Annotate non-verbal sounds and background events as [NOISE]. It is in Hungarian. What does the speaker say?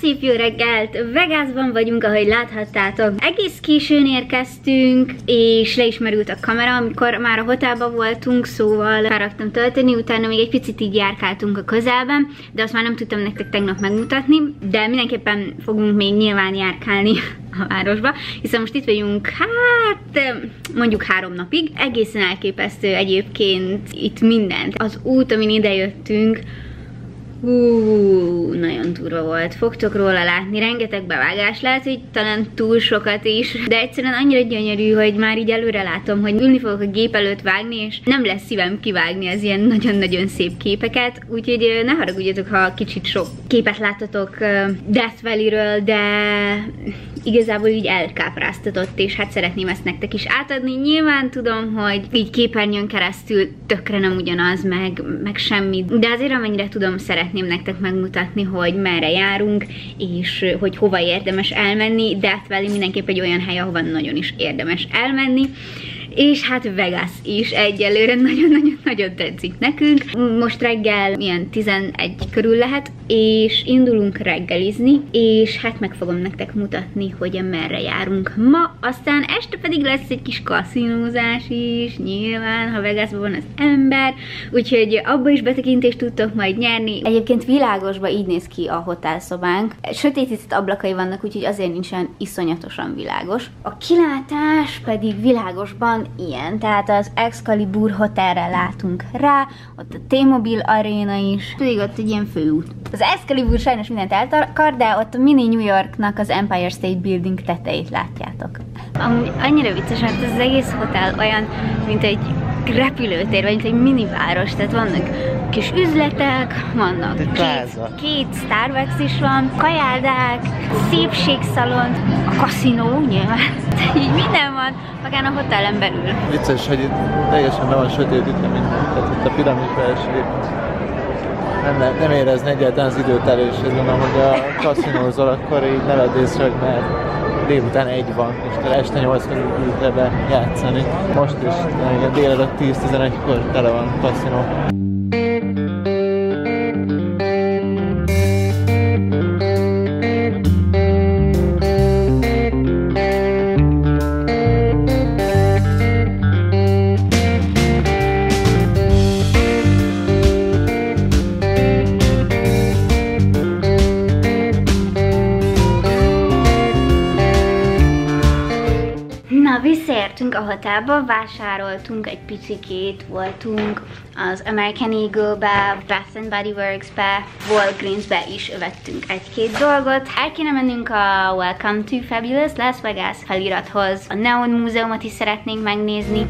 szép jó reggelt! Vegasban vagyunk, ahogy láthattátok. Egész későn érkeztünk, és le is merült a kamera, amikor már a hotelban voltunk, szóval felraktam tölteni, utána még egy picit így járkáltunk a közelben, de azt már nem tudtam nektek tegnap megmutatni, de mindenképpen fogunk még nyilván járkálni a városba, hiszen most itt vagyunk, hát mondjuk három napig. Egészen elképesztő egyébként itt mindent. Az út, amin idejöttünk, Hú, nagyon durva volt. Fogtok róla látni, rengeteg bevágás lehet, hogy talán túl sokat is, de egyszerűen annyira gyönyörű, hogy már így előre látom, hogy ülni fogok a gép előtt vágni, és nem lesz szívem kivágni az ilyen nagyon-nagyon szép képeket, úgyhogy ne haragudjatok, ha kicsit sok képet láttatok Death Valley-ről, de igazából így elkápráztatott, és hát szeretném ezt nektek is átadni. Nyilván tudom, hogy így képernyőn keresztül tökre nem ugyanaz, meg, meg semmi, de azért amennyire tudom, szeretném nektek megmutatni, hogy merre járunk, és hogy hova érdemes elmenni. Death Valley mindenképp egy olyan hely, ahova nagyon is érdemes elmenni és hát Vegas is egyelőre [LAUGHS] nagyon-nagyon-nagyon tetszik nekünk. Most reggel ilyen 11 körül lehet, és indulunk reggelizni, és hát meg fogom nektek mutatni, hogy merre járunk ma. Aztán este pedig lesz egy kis kaszinózás is, nyilván, ha Vegasban van az ember, úgyhogy abba is betekintést tudtok majd nyerni. Egyébként világosban így néz ki a hotelszobánk. Sötétített ablakai vannak, úgyhogy azért nincsen iszonyatosan világos. A kilátás pedig világosban ilyen, tehát az Excalibur Hotelre látunk rá, ott a T-Mobile Arena is, pedig ott egy ilyen főút. Az Excalibur sajnos mindent eltakar, de ott a mini New Yorknak az Empire State Building tetejét látjátok. Amúgy annyira vicces, mert ez az egész hotel olyan, mint egy repülőtér, vagy mint egy mini város, tehát vannak kis üzletek, vannak két, két Starbucks is van, kajáldák, szépségszalon, a kaszinó nyilván, így minden van, magán a hotelen belül. Vicces, hogy itt teljesen le van sötétítve, mint tehát itt a piramis belső nem, nem, nem érezni egyáltalán az időtelés, és gondolom, hogy a kaszinózol, akkor így ne vedd észre, hogy már délután egy van, és te este 8 ültél be játszani. Most is, délelőtt 10-11-kor tele van kaszinó. Visszaértünk a hotelba, vásároltunk egy picikét, voltunk az American Eagle-be, Bath and Body Works-be, Walgreens-be is vettünk egy-két dolgot. El kéne mennünk a Welcome to Fabulous Las Vegas felirathoz. A Neon Múzeumot is szeretnénk megnézni.